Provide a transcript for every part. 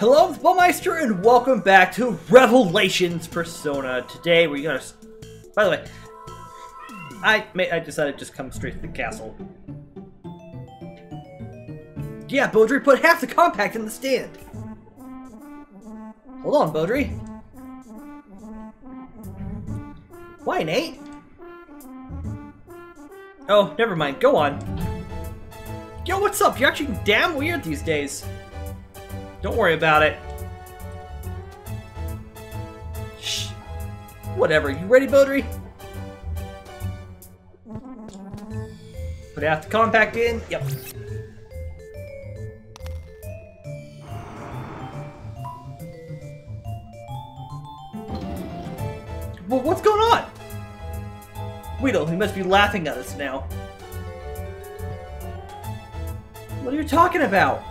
Hello, Baumeister, and welcome back to Revelations Persona. Today we're gonna. By the way, I may, I decided to just come straight to the castle. Yeah, Beaudry put half the compact in the stand. Hold on, Beaudry. Why, Nate? Oh, never mind. Go on. Yo, what's up? You're actually damn weird these days. Don't worry about it. Shh. Whatever. You ready, Beaudry? Put half the compact in. Yep. Well, what's going on? Weedle, he must be laughing at us now. What are you talking about?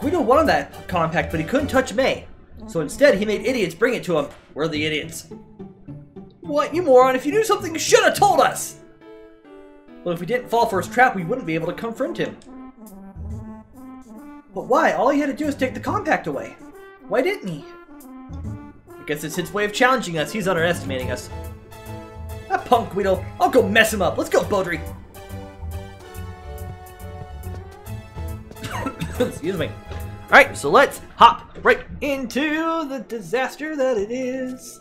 Guido wanted that compact, but he couldn't touch May. So instead, he made idiots bring it to him. We're the idiots. What, you moron? If you knew something, you should have told us! Well, if we didn't fall for his trap, we wouldn't be able to confront him. But why? All he had to do is take the compact away. Why didn't he? I guess it's his way of challenging us. He's underestimating us. That punk Guido. I'll go mess him up. Let's go, Beaudry. Excuse me. Alright, so let's hop right into the disaster that it is.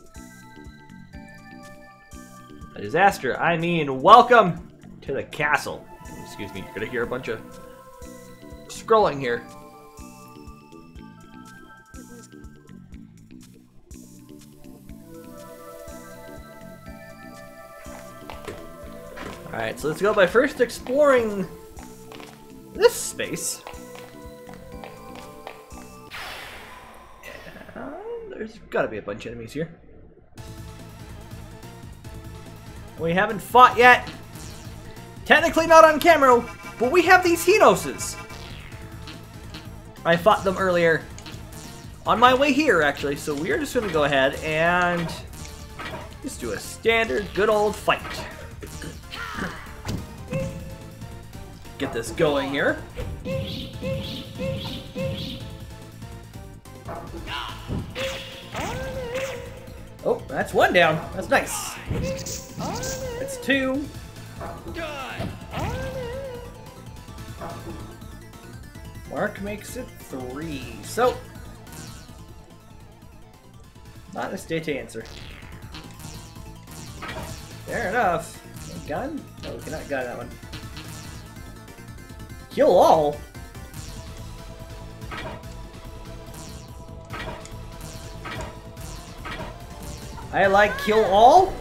A disaster, I mean, welcome to the castle. Excuse me, you're gonna hear a bunch of scrolling here. Alright, so let's go by first exploring this space. There's gotta be a bunch of enemies here. We haven't fought yet. Technically not on camera, but we have these Hinoses. I fought them earlier. On my way here, actually, so we're just gonna go ahead and just do a standard good old fight. Get this going here. That's one down. That's nice. That's two. Mark makes it three. So, not a state answer. Fair enough. A gun? No, we cannot gun that one. Kill all? I like kill all?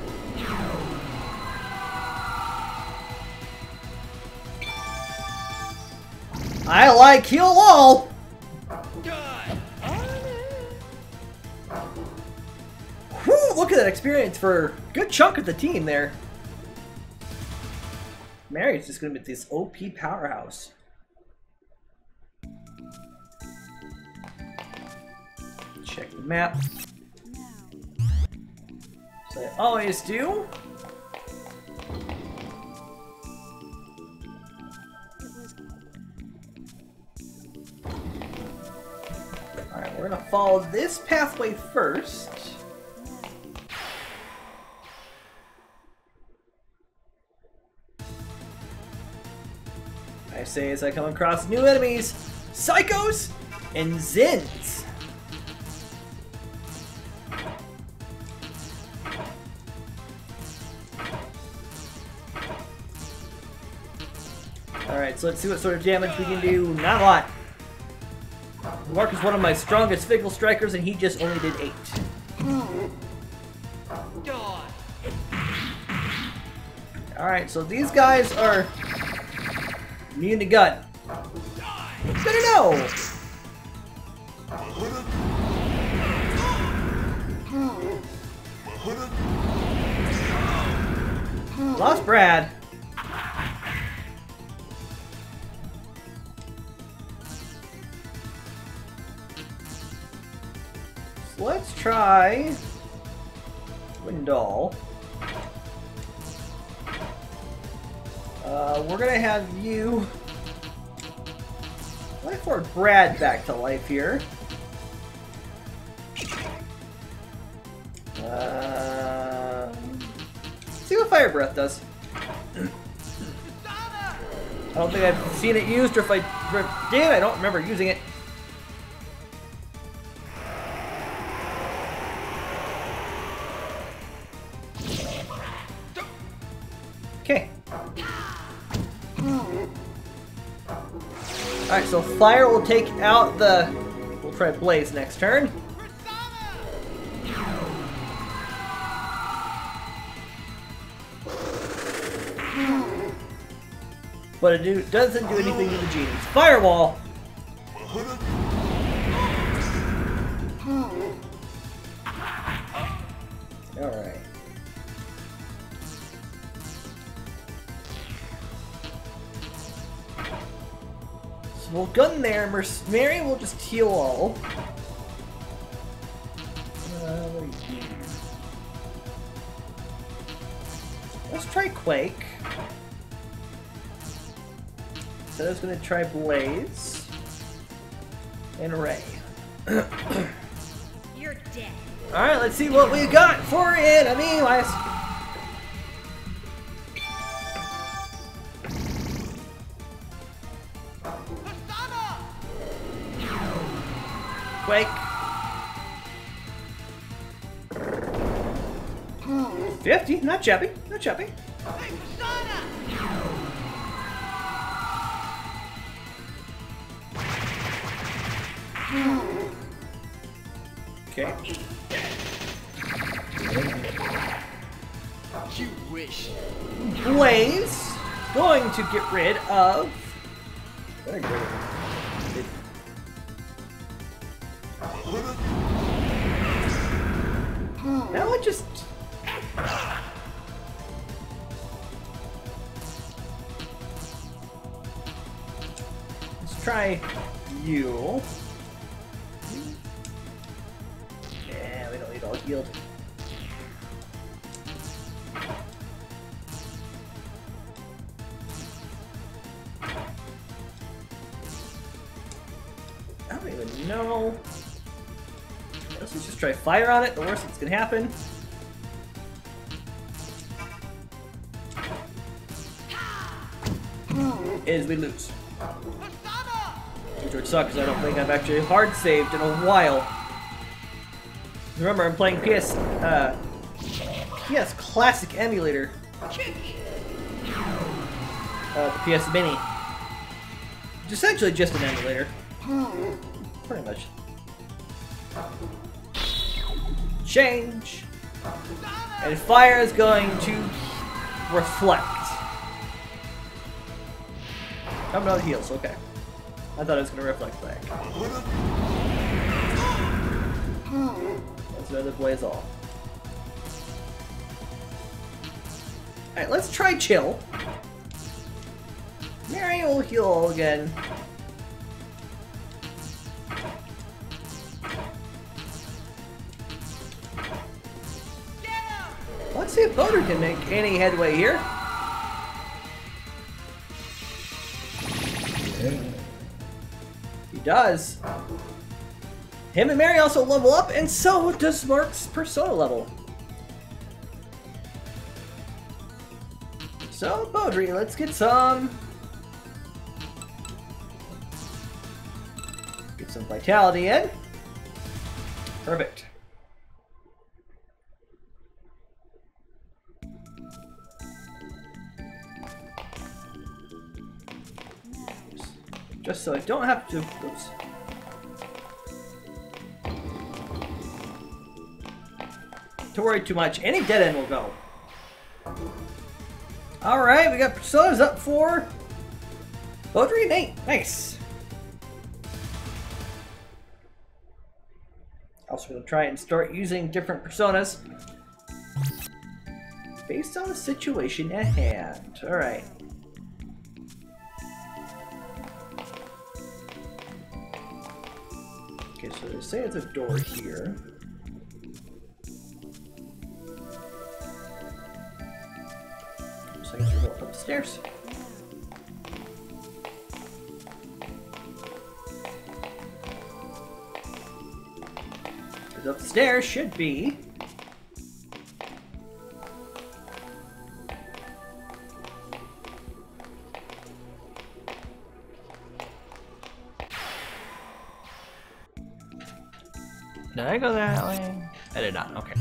I like kill all! Whew, look at that experience for good chunk of the team there. Mary's just gonna be this OP powerhouse. Check the map. I always do. Alright, we're gonna follow this pathway first. I say as I come across new enemies, Psychos and Zins. So let's see what sort of damage we can do. Not a lot. Mark is one of my strongest Fickle Strikers, and he just only did 8. Alright, so these guys are immune to gut. Good to know! Lost Brad. try Windall. Uh, we're gonna have you Lifeboard Brad back to life here. Uh, see what Fire Breath does. I don't think I've seen it used, or if I... Damn, I don't remember using it. So Fire will take out the... We'll try Blaze next turn. But it do, doesn't do anything to the genies. Firewall! We'll gun there. Mary will just heal all. Uh, Let's try Quake. So I was gonna try Blaze and Ray. You're dead. Alright, let's see what we got for enemy last. Fifty, not shabby, not shabby. Okay. You wish. Blaze going to get rid of. Now it just. Try you. Yeah, we don't need all healed. I don't even know. Let's just try fire on it. The worst that's gonna happen. Is we lose. Which would suck because I don't think I've actually hard saved in a while. Remember, I'm playing PS, uh, PS Classic Emulator. Uh, the PS Mini. It's essentially just an emulator. Pretty much. Change. And fire is going to reflect. I'm not heals, okay. I thought it was to reflect back. That's another blaze all. Alright, let's try chill. Mary will heal again. Let's see if Boater can make any headway here. Does. Him and Mary also level up, and so does Mark's Persona level. So, Bodri, let's get some... Get some vitality in. Perfect. Just so I don't have to... Oops. To worry too much. Any dead end will go. Alright, we got personas up for... Bodri and. Nice. Also gonna try and start using different personas. Based on the situation at hand. Alright. Say it's a door here. So I we'll go upstairs. Because upstairs should be Did I go that way? I did not, okay.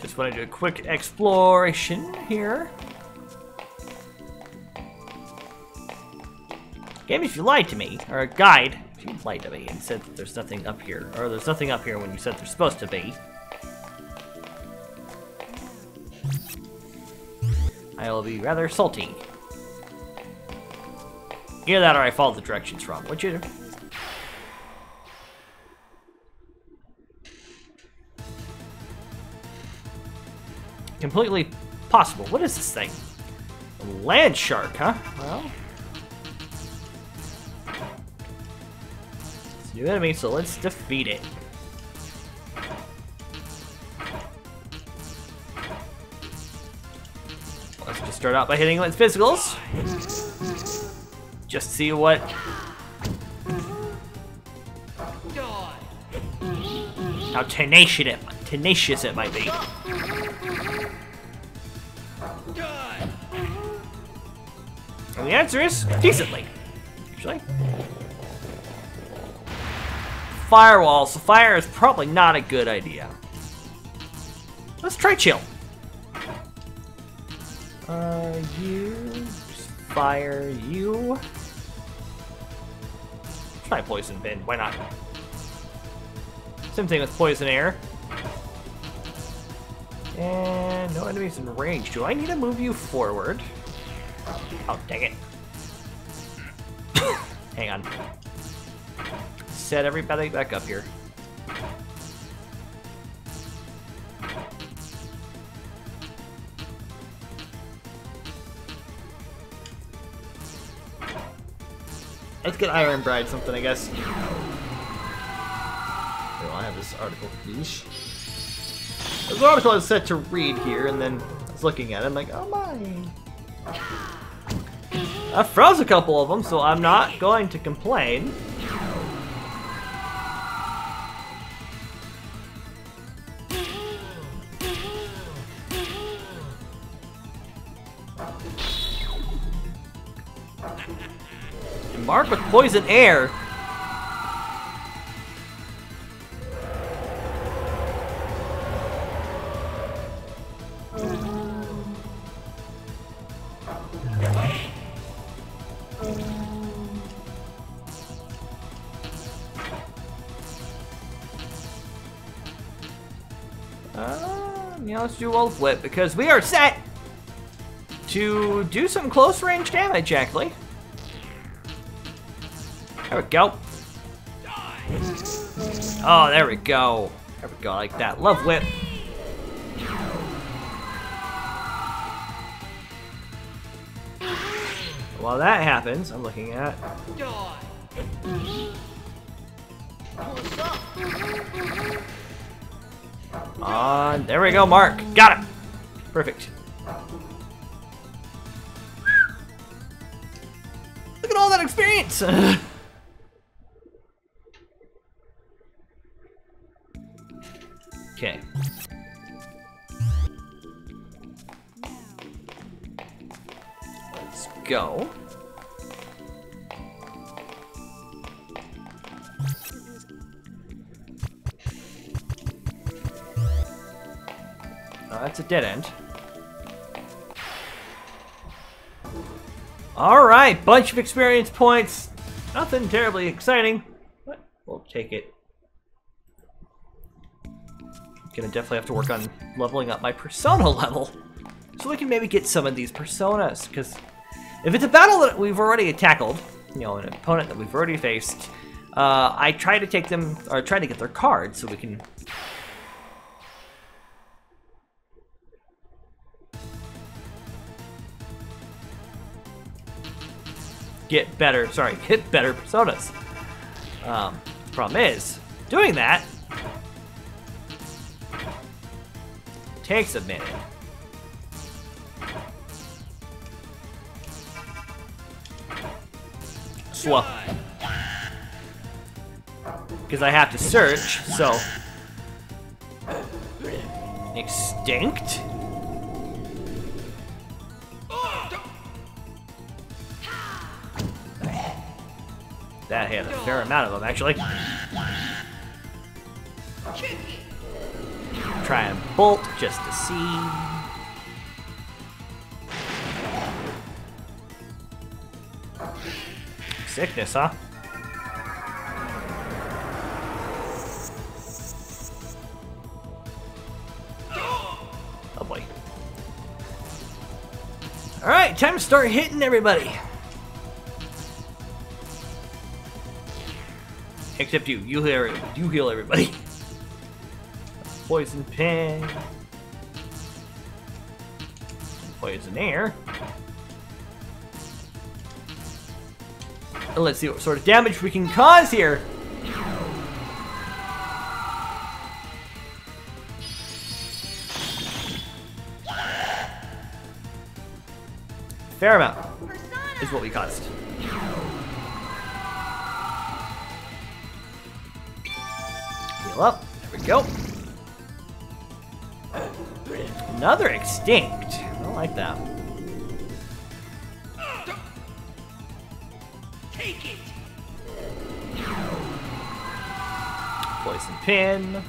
Just want to do a quick exploration here. Game, if you lied to me, or a guide, if you lied to me and said that there's nothing up here, or there's nothing up here when you said there's supposed to be, I will be rather salty. Either that or I follow the directions wrong, which either. Completely possible. What is this thing? A land shark, huh? Well. It's a new enemy, so let's defeat it. Let's just start out by hitting it with physicals. Just see what... How tenacious it, tenacious it might be. And the answer is decently, actually. Firewall, so fire is probably not a good idea. Let's try chill. Uh, you fire you. Try poison pin. Why not? Same thing with poison air. And no enemies in range. Do I need to move you forward? Oh, dang it. Hang on. Set everybody back up here. Let's get Iron Bride something, I guess. Oh, I have this article, please. This article is set to read here, and then I was looking at it, I'm like, oh my. I froze a couple of them, so I'm not going to complain. Mark with poison air. Let's do Wolf Whip because we are set to do some close range damage, actually. There we go. Oh, there we go. There we go, like that. Love whip. While that happens, I'm looking at. On, there we go, Mark. Got it. Perfect. Look at all that experience. Okay. Let's go. That's a dead end. Alright, bunch of experience points. Nothing terribly exciting, but we'll take it. Gonna definitely have to work on leveling up my persona level. So we can maybe get some of these personas, because if it's a battle that we've already tackled, you know, an opponent that we've already faced, uh, I try to take them, or try to get their cards so we can... Get better, sorry, get better personas. Um, problem is, doing that takes a minute. Slow. Because I have to search, so... Extinct? Hit a fair amount of them, actually. try and bolt just to see. Sickness, huh? Oh boy. Alright, time to start hitting everybody. Except you. You heal, you heal everybody. Poison pin. Poison air. And let's see what sort of damage we can cause here. Fair amount is what we caused. Heal up. There we go. Another extinct. I don't like that. Take it! Poison pin.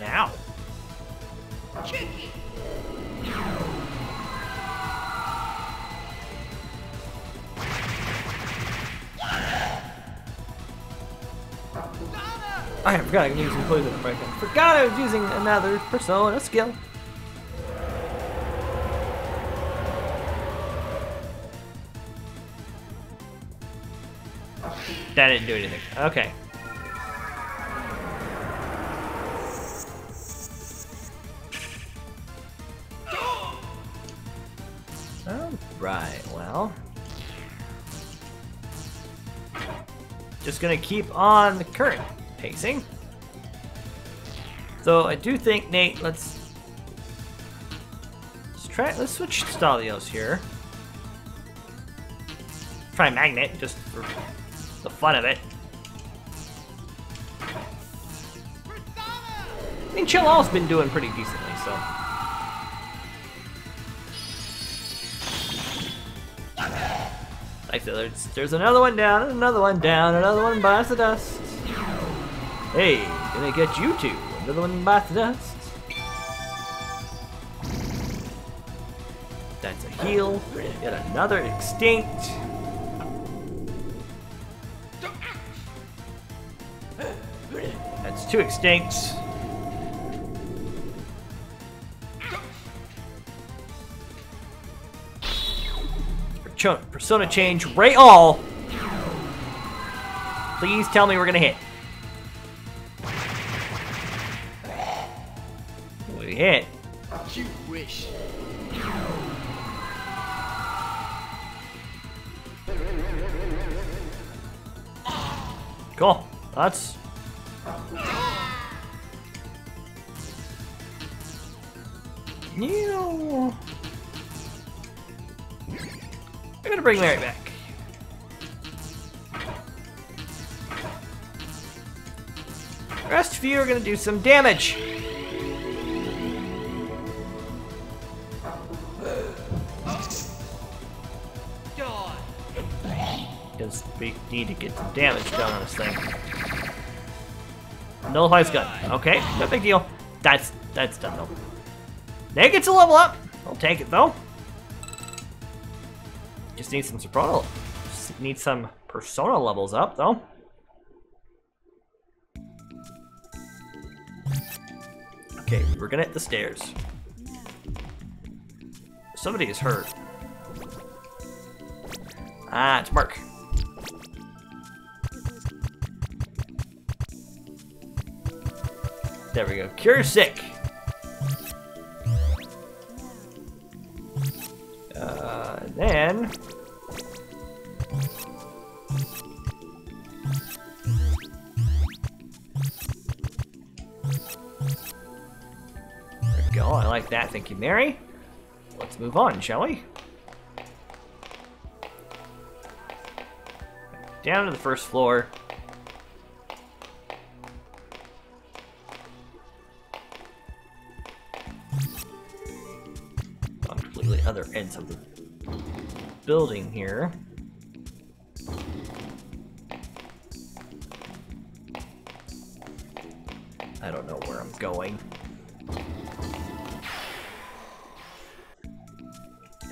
Now. I forgot I can use poison break. Forgot I was using another persona skill. That didn't do anything. Okay. Alright, well. Just gonna keep on the current pacing. So I do think, Nate, let's let's try let's switch Stalios here. Try Magnet, just for the fun of it. I mean, Chillall's been doing pretty decently, so. Like there's, there's another one down, another one down, another one bites the dust. Hey, gonna get you two. Another one bites the dust. That's a heal. Yet another extinct. That's two extincts. Persona change, Ray All. Please tell me we're gonna hit. You. We're gonna bring Mary back. The rest of you are gonna do some damage. Because we need to get some damage done on this thing. Nullifies gun. Okay, no big deal. That's that's done though. They get to level up. I'll take it though. Just need some Soprano. Just need some persona levels up though. Okay, we're gonna hit the stairs. Somebody is hurt. Ah, it's Mark. There we go. Cure sick. Then. There we go. I like that. Thank you, Mary. Let's move on, shall we? Down to the first floor. Completely other ends of the building here. I don't know where I'm going.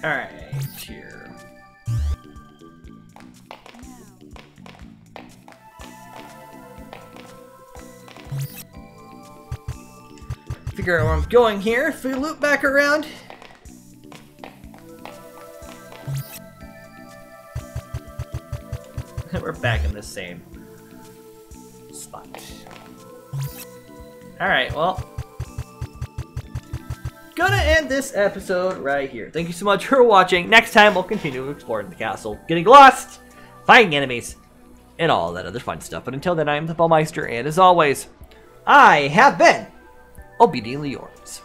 Alright, here. Figure out where I'm going here. If we loop back around. We're back in the same spot. Alright, well. Gonna end this episode right here. Thank you so much for watching. Next time, we'll continue exploring the castle, getting lost, fighting enemies, and all that other fun stuff. But until then, I am the Baumeister, and as always, I have been obediently yours.